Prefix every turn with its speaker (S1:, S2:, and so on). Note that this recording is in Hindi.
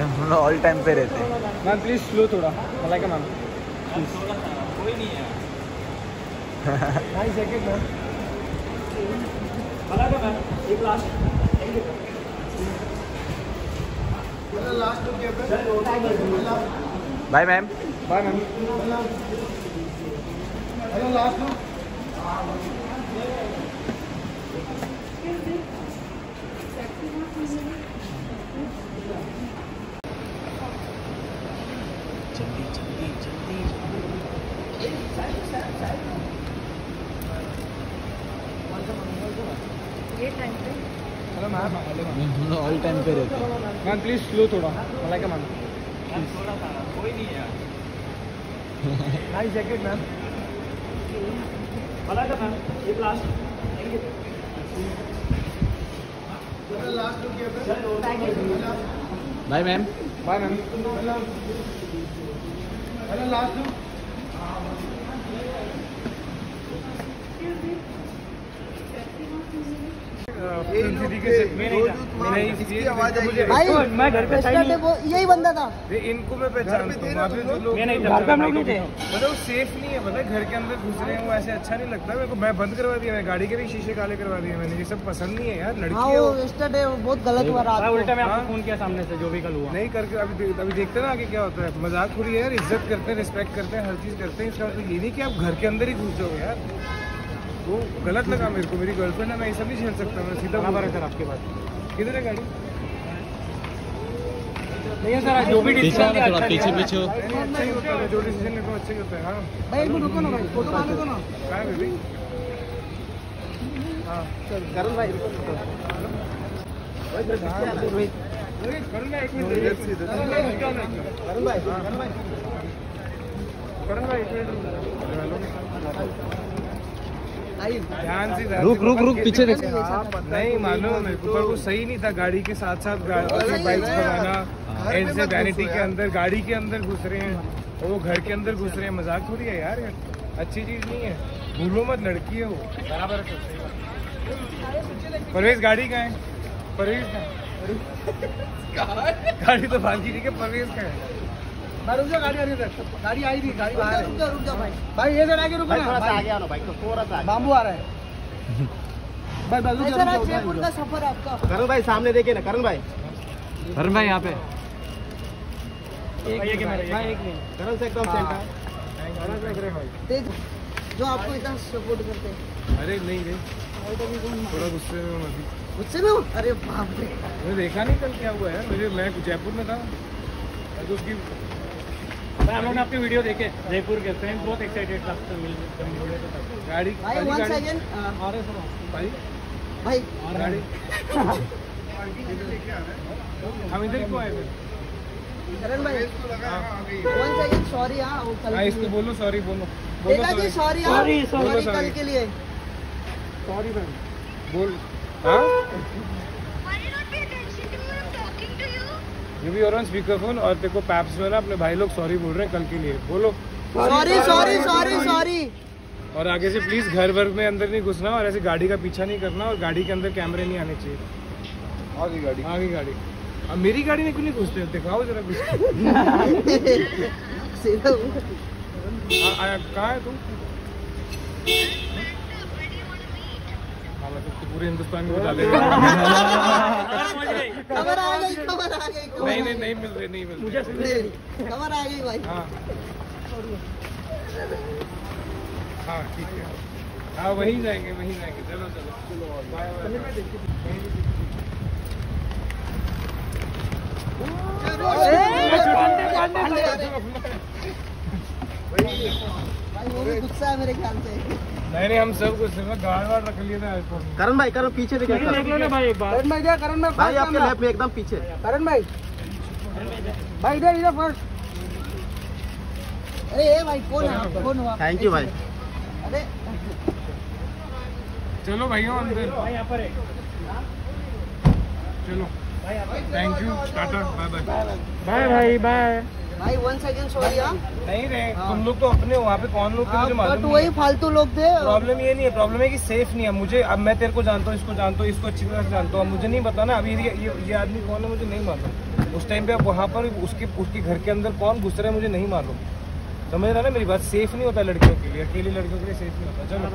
S1: हम लोग ऑल टाइम पे रहते हैं।
S2: मैम प्लीज़ स्लो थोड़ा। मलाई का मैम
S3: कोई नहीं है
S2: नाइन सेकंड मैम
S3: मलाई का मैम एक last
S1: bye ma'am
S2: bye ma'am hello last hello ma'am
S1: हम लोग ऑल टाइम पे रहते हैं।
S2: मैम प्लीज़ स्लो थोड़ा। मलाई का मैम
S3: थोड़ा कोई नहीं है
S2: सेकंड मैम
S3: मलाई का मैम एक last
S1: bye ma'am
S2: bye ma'am hello last
S4: यही बंदा था
S2: इनको मैं पहचानता हूँ। मतलब सेफ़ नहीं है पता घर के अंदर घुस रहे हैं ऐसे अच्छा नहीं लगता मेरे को मैं बंद करवा दिया गाड़ी के भी शीशे काले करवा दिए मैंने ये सब पसंद नहीं है यार लड़की
S4: हाँ
S2: है
S4: बहुत गलत हुआ को
S3: उल्टा मैं
S2: हाँ।
S3: फ़ोन किया सामने से जो भी कल हुआ
S2: नहीं करके अभी अभी देखते ना आगे क्या होता है मज़ाक थोड़ी है यार इज़्ज़त करते हैं रिस्पेक्ट करते हैं हर चीज़ करते हैं इसका मतलब ये नहीं कि आप घर के अंदर ही घुस जाओगे यार वो गलत लगा मेरे को मेरी गर्लफ्रेंड है मैं ये सब नहीं झेल सकता मैं सीधा
S3: है सर आपकी बात
S2: किधर है गाड़ी?
S3: नहीं सर जो भी डिसीज़न लिया अच्छा
S1: पीछे पीछे हो।
S2: अच्छा ही है जो डिसीज़न लेता हूँ अच्छा ही होता है हाँ।
S4: भाई एक मिनट रुको ना भाई फ़ोटो दो ना।
S2: क्या है बेबी। हाँ।
S4: करण भाई
S2: करण भाई एक मिनट करण भाई एक मिनट।
S4: करण भाई करण भाई।
S2: करण भाई एक मिनट। ध्यान से
S1: रुक रुक रुक पीछे देख।
S2: नहीं मालूम है मेरे को पर वो सही नहीं था गाड़ी के साथ साथ बाइक भगाना एंड से वैनिटी के अंदर गाड़ी के अंदर घुस रहे हैं। और वो घर के अंदर घुस रहे हैं। मज़ाक थोड़ी है यार ये अच्छी चीज़ नहीं है। भूलो मत लड़की है। वो
S3: बराबर है।
S2: परवेज गाड़ी का है? परवेज का गाड़ी तो बाकी ठीक है परवेज का है?
S4: भाई रुक जा गाड़ी आ रही है गाड़ी आई नहीं गाड़ी बाहर रुक जा रुक जा भाई। भाई ये जरा आगे रुको ना थोड़ा सा आगे आओ भाई थोड़ा सा बाबू आ रहा है। भाई भाई रुक जा जयपुर का सफ़र आपका।
S5: करण भाई सामने देखिए ना करण भाई।
S1: अरुण भाई यहाँ पे।
S3: एक मिनट,
S4: भाई
S3: एक
S4: एक मिनट।
S5: करण से एकदम सेंटर।
S4: देख जो आपको इतना सपोर्ट करते हैं।
S2: अरे नहीं नहीं। थोड़ा गुस्से में अभी।
S4: भी हो? अरे बाप रे।
S2: मैंने देखा नहीं कल क्या हुआ है। मुझे मैं जयपुर में था। तो उसकी
S3: हम लोग ने आपके वीडियो देखे जयपुर के फ्रेंड्स बहुत एक्साइटेड था। आपसे मिलने
S2: गाड़ी
S4: भाई वन सेकंड
S2: भाई।
S4: भाई।
S2: गाड़ी हम इधर क्यों आए थे
S4: करण भाई वन सेकंड सॉरी हाँ। वो कल
S2: इसको बोलो सॉरी बोलो। बोलो
S4: जी
S2: सॉरी
S4: सॉरी. सॉरी कल के लिए।
S2: सॉरी मैम बोल। हाँ? ये भी और ऑन स्पीकर और तेरे को पैप्स में ना अपने भाई लोग सॉरी बोल रहे हैं कल के लिए। बोलो।
S4: सॉरी सॉरी सॉरी सॉरी
S2: और आगे से प्लीज़ घर वर्ग में अंदर नहीं घुसना और ऐसे गाड़ी का पीछा नहीं करना और गाड़ी के अंदर कैमरे नहीं आने चाहिए। आगे गाड़ी। आगे गाड़ी। अब मेरी गाड़ी में क्यों नहीं घुसते दिखाओ जरा आ- कहाँ है तू? पूरे हिंदुस्तान में बता देगा
S4: खबर आ गई खबर आ गई
S2: नहीं नहीं नहीं मिल रहे नहीं मिल रहे।
S4: नहीं, खबर आ गई भाई।
S2: हाँ। हाँ ठीक है। हाँ वहीं जाएँगे वहीं जाएँगे। चलो चलो। बाय बाय
S4: भाई वो भी गुस्सा है मेरे ख्याल से।
S2: नहीं नहीं हम सब कुछ गाड़ वाड़ रख लिए थे आज पर।
S5: करण भाई करण पीछे देखिए
S3: देख लो ना भाई एक बार
S4: करण भाई क्या करण भाई
S5: भाई आपके लेफ़्ट में एकदम पीछे।
S4: करण भाई। भाई इधर इधर फ़र्स्ट अरे ये भाई कौन है कौन हुआ?
S5: थैंक यू भाई।
S4: अरे
S2: चलो भाइयों अंदर।
S3: भाई यहाँ पर है
S2: चलो। Thank you Tata bye bye
S3: bye भाई बाय
S4: भाई वन सेकंड सॉरी हाँ।
S2: नहीं रे तुम लोग तो अपने हो, वहाँ पे कौन लोग थे मुझे मालूम नहीं
S4: वही फालतू लोग थे।
S2: प्रॉब्लम ये नहीं है प्रॉब्लम है कि सेफ़ नहीं है। मुझे अब मैं तेरे को जानता हूँ इसको जानता हूँ इसको अच्छी तरह से जानता हूँ। मुझे नहीं पता ना अभी ये ये, ये आदमी कौन है मुझे नहीं मालूम। उस टाइम पे अब वहाँ पर उसके उसके घर के अंदर कौन घुस रहा है मुझे नहीं मालूम। समझ रहा ना मेरी बात? सेफ़ नहीं होता लड़कियों के लिए अकेली लड़कियों के लिए सेफ़ नहीं होता। चलो।